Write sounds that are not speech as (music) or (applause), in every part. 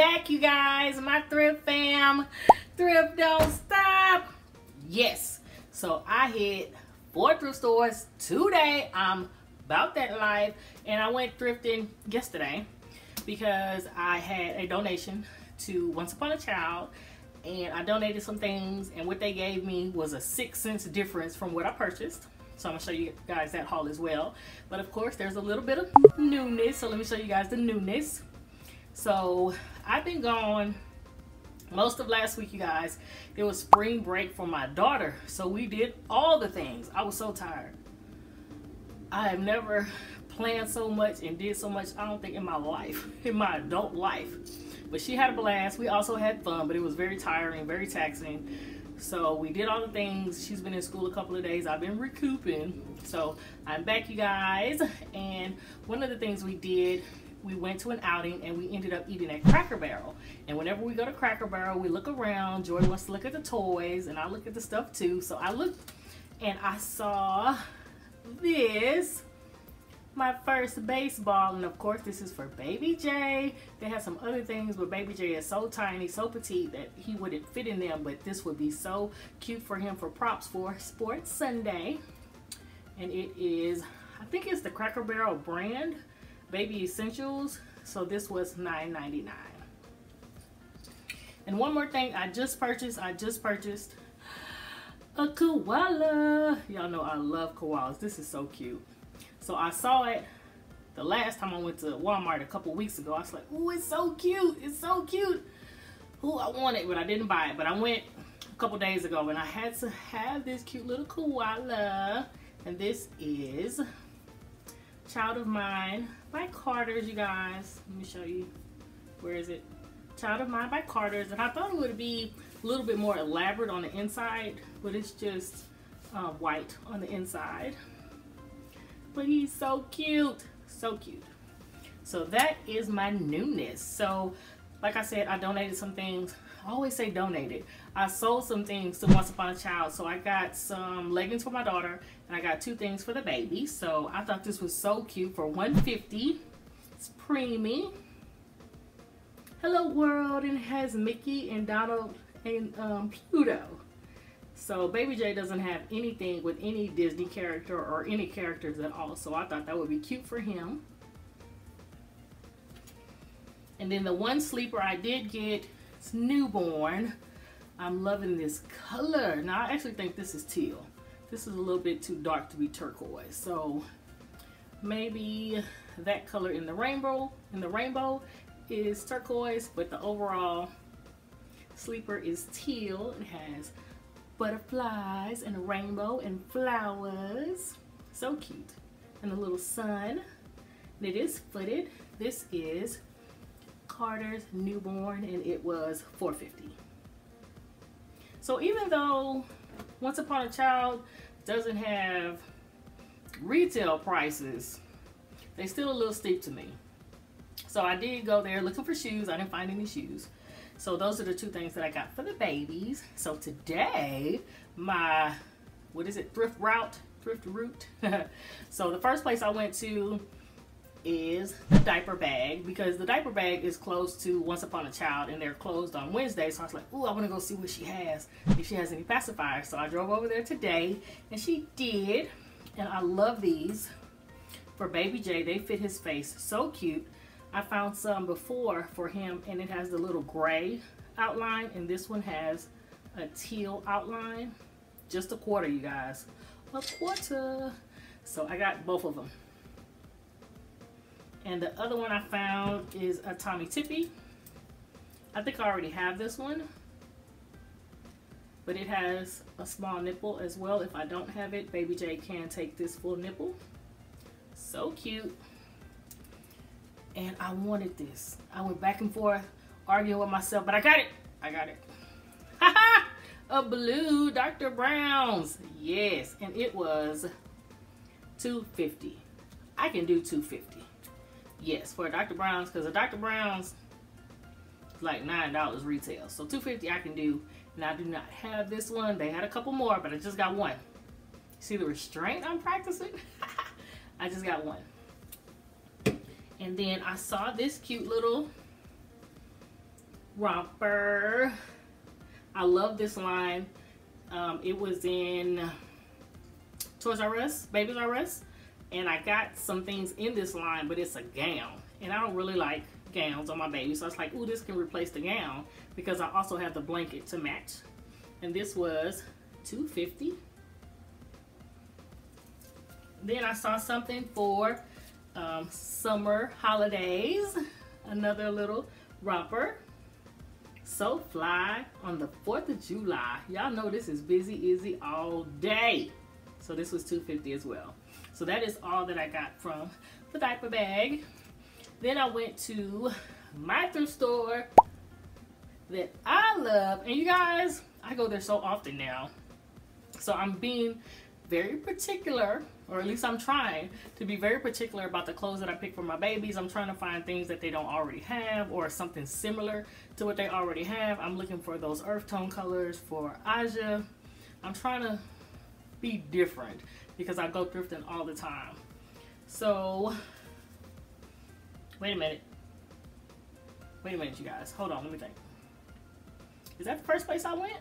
Back, you guys, my thrift fam. Thrift don't stop. Yes. So I hit four thrift stores today. I'm about that life. And I went thrifting yesterday because I had a donation to Once Upon a Child and I donated some things and what they gave me was a six cents difference from what I purchased. So I'm gonna show you guys that haul as well. But of course there's a little bit of newness. So let me show you guys the newness. So I've been gone most of last week, you guys. It was spring break for my daughter. So we did all the things. I was so tired. I have never planned so much and did so much, I don't think, in my life, (laughs) in my adult life. But she had a blast. We also had fun, but it was very tiring, very taxing. So we did all the things. She's been in school a couple of days. I've been recouping. So I'm back, you guys. And one of the things we did, we went to an outing and we ended up eating at Cracker Barrel. And whenever we go to Cracker Barrel, we look around. Joy wants to look at the toys and I look at the stuff too. So I looked and I saw this my first baseball and of course this is for baby Jay they have some other things but baby Jay is so tiny so petite that he wouldn't fit in them but this would be so cute for him for props for sports Sunday and it is I think it's the Cracker Barrel brand baby essentials so this was $9.99 and one more thing I just purchased I just purchased a koala y'all know I love koalas this is so cute so I saw it the last time I went to Walmart a couple weeks ago. I was like, oh, it's so cute. It's so cute. Oh, I want it, but I didn't buy it. But I went a couple days ago and I had to have this cute little koala. And this is Child of Mine by Carter's, you guys. Let me show you. Where is it? Child of Mine by Carter's. And I thought it would be a little bit more elaborate on the inside, but it's just uh, white on the inside but he's so cute so cute so that is my newness so like I said I donated some things I always say donated I sold some things to Once Upon a Child so I got some leggings for my daughter and I got two things for the baby so I thought this was so cute for 150 it's preemie Hello World and has Mickey and Donald and um, Pluto so Baby Jay doesn't have anything with any Disney character or any characters at all. So I thought that would be cute for him. And then the one sleeper I did get, it's newborn. I'm loving this color. Now I actually think this is teal. This is a little bit too dark to be turquoise. So maybe that color in the rainbow, in the rainbow is turquoise, but the overall sleeper is teal. It has butterflies and a rainbow and flowers. So cute. And a little sun. And it is footed. This is Carter's newborn and it was 450 So even though Once Upon a Child doesn't have retail prices, they still a little steep to me. So I did go there looking for shoes. I didn't find any shoes. So those are the two things that I got for the babies. So today, my, what is it, thrift route, thrift route. (laughs) so the first place I went to is the diaper bag because the diaper bag is close to Once Upon a Child and they're closed on Wednesday. So I was like, oh, I want to go see what she has, if she has any pacifiers. So I drove over there today and she did. And I love these for Baby Jay. They fit his face so cute. I found some before for him and it has the little gray outline and this one has a teal outline. Just a quarter, you guys. A quarter. So I got both of them. And the other one I found is a Tommee Tippee. I think I already have this one. But it has a small nipple as well. If I don't have it, Baby Jay can take this full nipple. So cute and I wanted this. I went back and forth arguing with myself, but I got it. I got it. (laughs) a blue Dr. Brown's. Yes, and it was 250 I can do 250 Yes, for Dr. Brown's, because a Dr. Brown's like $9 retail. So 250 I can do, and I do not have this one. They had a couple more, but I just got one. See the restraint I'm practicing? (laughs) I just got one. And then I saw this cute little romper. I love this line. Um, it was in Toys R Us, Babies R Us, and I got some things in this line, but it's a gown, and I don't really like gowns on my baby, so I was like, ooh, this can replace the gown because I also have the blanket to match, and this was 250 Then I saw something for um, summer holidays, another little romper so fly on the 4th of July. Y'all know this is busy Izi all day. So this was 250 as well. So that is all that I got from the diaper bag. Then I went to my thrift store that I love. And you guys, I go there so often now. So I'm being very particular, or at least I'm trying to be very particular about the clothes that I pick for my babies. I'm trying to find things that they don't already have or something similar to what they already have. I'm looking for those earth tone colors for Aja. I'm trying to be different because I go thrifting all the time. So, wait a minute. Wait a minute, you guys. Hold on, let me think. Is that the first place I went?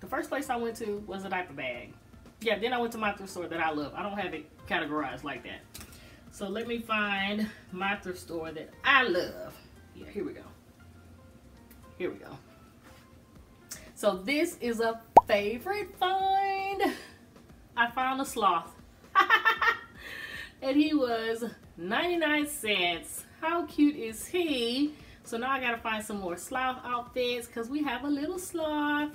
The first place I went to was a diaper bag yeah, then I went to my thrift store that I love. I don't have it categorized like that. So let me find my thrift store that I love. Yeah, here we go. Here we go. So this is a favorite find. I found a sloth. And he was 99 cents. How cute is he? So now I gotta find some more sloth outfits because we have a little sloth.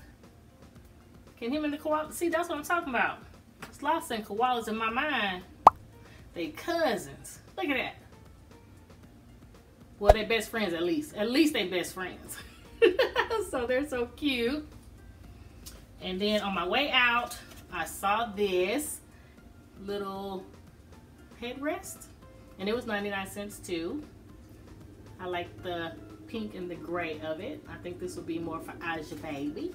Can him and the koala, see that's what I'm talking about. Sloths and koalas in my mind, they cousins. Look at that. Well, they're best friends at least. At least they're best friends. (laughs) so they're so cute. And then on my way out, I saw this little headrest. And it was 99 cents too. I like the pink and the gray of it. I think this will be more for Aja Baby.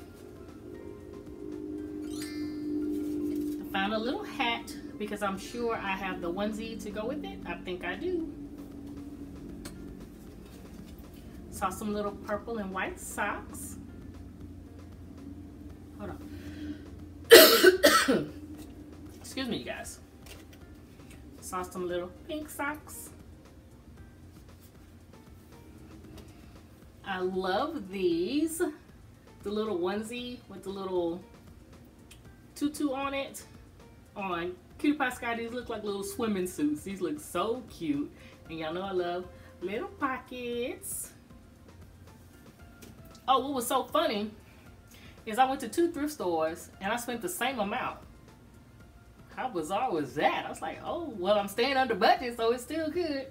found a little hat because I'm sure I have the onesie to go with it. I think I do. Saw some little purple and white socks. Hold on. (coughs) Excuse me, you guys. Saw some little pink socks. I love these. The little onesie with the little tutu on it oh, on Cutie Pie Sky. These look like little swimming suits. These look so cute. And y'all know I love little pockets. Oh, what was so funny is I went to two thrift stores and I spent the same amount. How bizarre was that? I was like, oh, well, I'm staying under budget, so it's still good.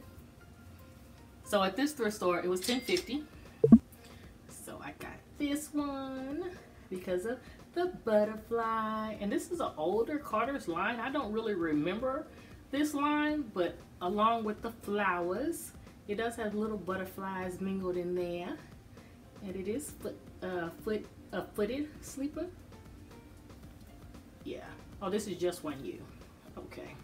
So at this thrift store, it was 10.50. So I got this one because of the butterfly. And this is an older Carter's line. I don't really remember this line, but along with the flowers, it does have little butterflies mingled in there. And it is foot, uh, foot, a footed sleeper. Yeah. Oh, this is just one U. Okay.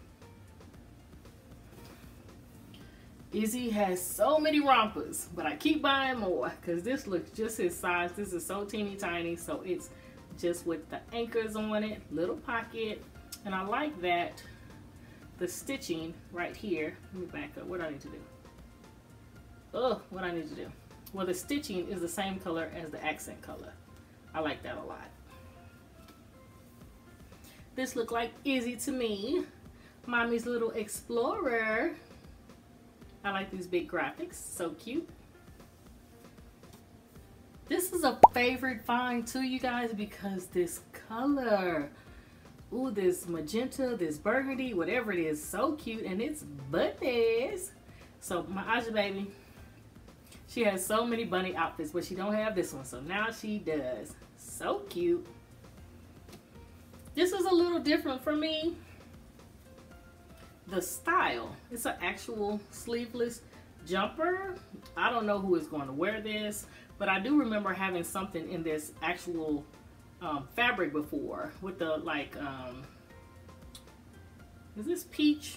Izi has so many rompers, but I keep buying more because this looks just his size. This is so teeny tiny, so it's just with the anchors on it, little pocket. And I like that the stitching right here. Let me back up. What do I need to do? Oh, what I need to do? Well, the stitching is the same color as the accent color. I like that a lot. This looked like Izi to me. Mommy's little explorer. I like these big graphics. So cute. This is a favorite find too, you guys, because this color, ooh, this magenta, this burgundy, whatever it is, so cute, and it's bunnies. So my Aja baby, she has so many bunny outfits, but she don't have this one, so now she does. So cute. This is a little different for me. The style, it's an actual sleeveless jumper. I don't know who is going to wear this. But I do remember having something in this actual um, fabric before with the like, um, is this peach?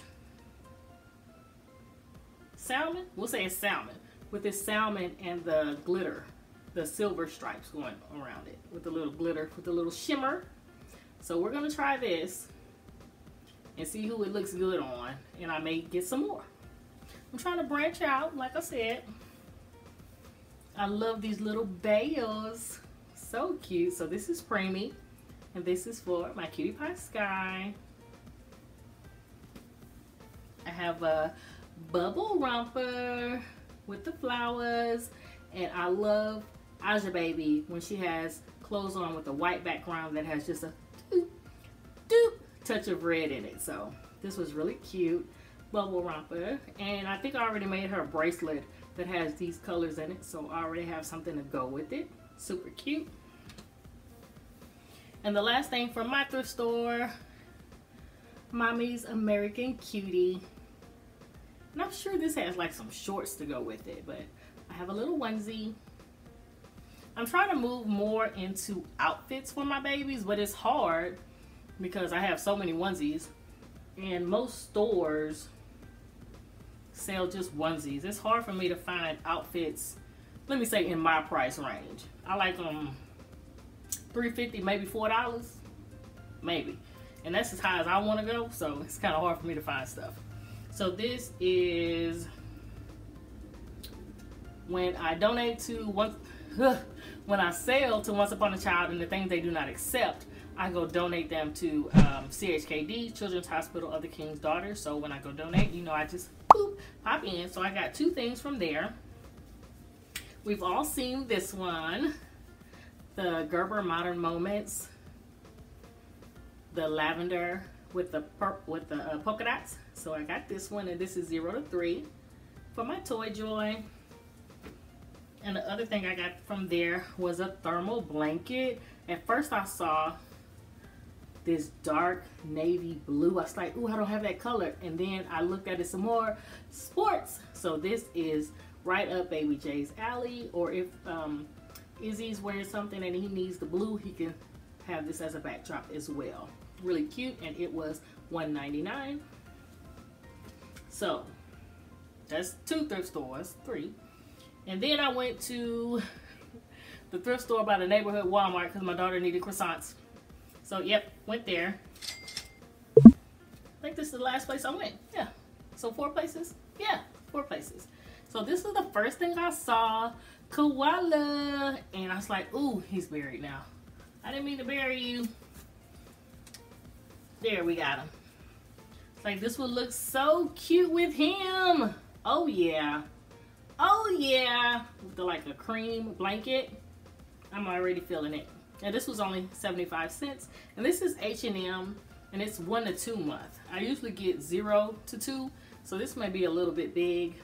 Salmon? We'll say it's salmon. With this salmon and the glitter the silver stripes going around it with the little glitter, with the little shimmer. So we're gonna try this and see who it looks good on. And I may get some more. I'm trying to branch out, like I said. I love these little bales. So cute. So this is Preemie. And this is for my cutie pie sky. I have a bubble romper with the flowers. And I love Aja Baby when she has clothes on with a white background that has just a doop, touch of red in it. So this was really cute bubble romper. And I think I already made her a bracelet that has these colors in it. So I already have something to go with it. Super cute. And the last thing from my thrift store, Mommy's American Cutie. And I'm sure this has like some shorts to go with it, but I have a little onesie. I'm trying to move more into outfits for my babies, but it's hard because I have so many onesies. And most stores sell just onesies. It's hard for me to find outfits, let me say in my price range. I like them um, 350 maybe $4, maybe. And that's as high as I want to go, so it's kind of hard for me to find stuff. So this is when I donate to once, when I sell to Once Upon a Child and the things they do not accept, I go donate them to um, CHKD, Children's Hospital of the King's Daughters. So when I go donate, you know, I just pop in. So I got two things from there. We've all seen this one, the Gerber Modern Moments, the lavender with the with the uh, polka dots. So I got this one, and this is zero to three for my Toi Joy. And the other thing I got from there was a thermal blanket. At first I saw this dark navy blue. I was like, ooh, I don't have that color. And then I looked at it some more. Sports. So this is right up Baby Jay's alley. Or if um, Izi's wearing something and he needs the blue, he can have this as a backdrop as well. Really cute. And it was $1.99. So that's two thrift stores, three. And then I went to the thrift store by the neighborhood Walmart because my daughter needed croissants. So, yep, went there. I think this is the last place I went. Yeah. So, four places? Yeah, four places. So, this is the first thing I saw. Koala. And I was like, ooh, he's buried now. I didn't mean to bury you. There, we got him. It's like, this would look so cute with him. Oh, yeah. Oh, yeah. The, like a cream blanket. I'm already feeling it. And this was only 75 cents. And this is H&M and it's one to two month. I usually get zero to two. So this may be a little bit big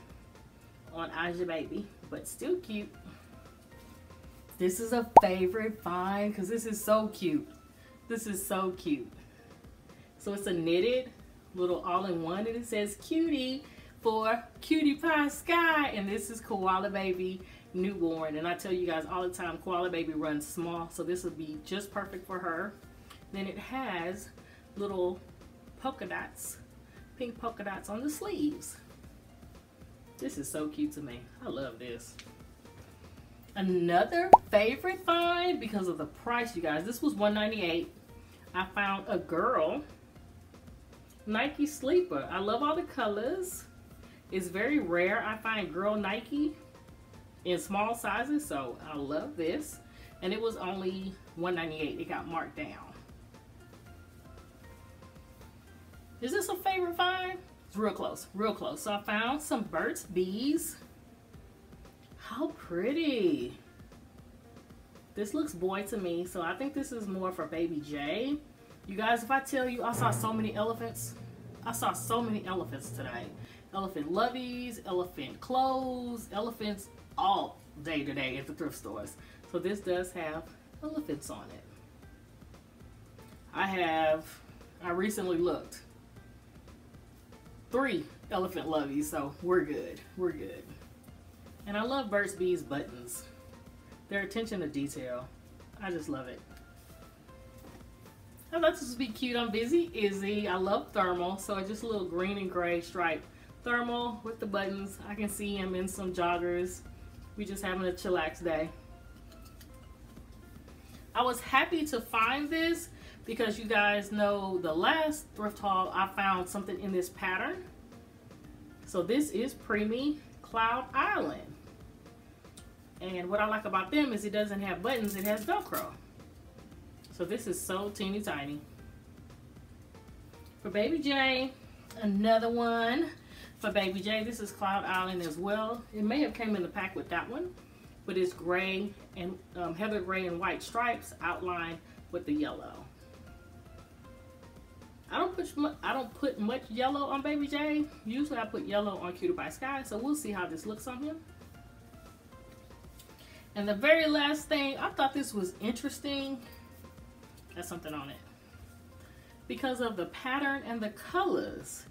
on Aja Baby, but still cute. This is a favorite find because this is so cute. This is so cute. So it's a knitted little all-in-one and it says cutie for Cutie Pie Sky. And this is Koala Baby newborn. And I tell you guys all the time Koala Baby runs small so this would be just perfect for her. Then it has little polka dots pink polka dots on the sleeves. This is so cute to me. I love this. Another favorite find because of the price you guys this was 198 I found a girl Nike sleeper. I love all the colors it's very rare I find girl Nike in small sizes, so I love this. And it was only $1.98. It got marked down. Is this a favorite find? It's real close, real close. So I found some Burt's Bees. How pretty. This looks boy to me, so I think this is more for baby Jay. You guys, if I tell you I saw so many elephants, I saw so many elephants today. Elephant loveys, elephant clothes, elephants all day today at the thrift stores. So this does have elephants on it. I have, I recently looked, three elephant loveys, so we're good, we're good. And I love Burt's Bees buttons. Their attention to detail, I just love it. I thought this would be cute on Busy Izi. I love thermal, so just a little green and gray stripe thermal with the buttons. I can see him in some joggers we just having a chillax day. I was happy to find this because you guys know the last thrift haul I found something in this pattern. So this is Preemie Cloud Island. And what I like about them is it doesn't have buttons, it has Velcro. So this is so teeny tiny. For Baby Jay, another one for Baby Jay. This is Cloud Island as well. It may have came in the pack with that one, but it's gray and um, heather gray and white stripes outlined with the yellow. I don't put much, I don't put much yellow on Baby Jay. Usually I put yellow on Cutie Pie Sky, so we'll see how this looks on him. And the very last thing, I thought this was interesting. That's something on it. Because of the pattern and the colors.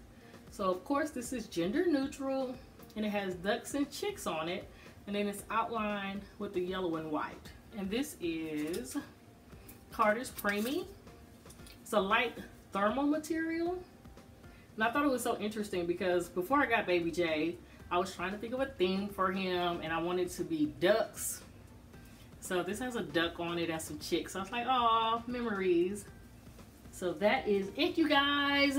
So of course this is gender neutral and it has ducks and chicks on it and then it's outlined with the yellow and white. And this is Carter's Preemie. It's a light thermal material. And I thought it was so interesting because before I got Baby Jay, I was trying to think of a theme for him and I wanted to be ducks. So this has a duck on it and some chicks. So I was like, oh, memories. So that is it, you guys.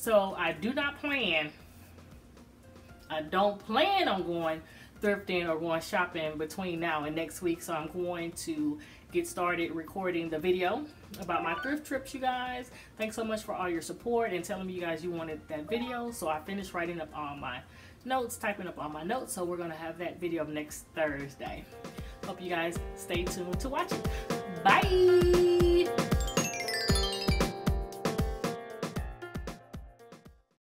So I do not plan, I don't plan on going thrifting or going shopping between now and next week. So I'm going to get started recording the video about my thrift trips, you guys. Thanks so much for all your support and telling me you guys you wanted that video. So I finished writing up all my notes, typing up all my notes. So we're going to have that video next Thursday. Hope you guys stay tuned to watch it. Bye!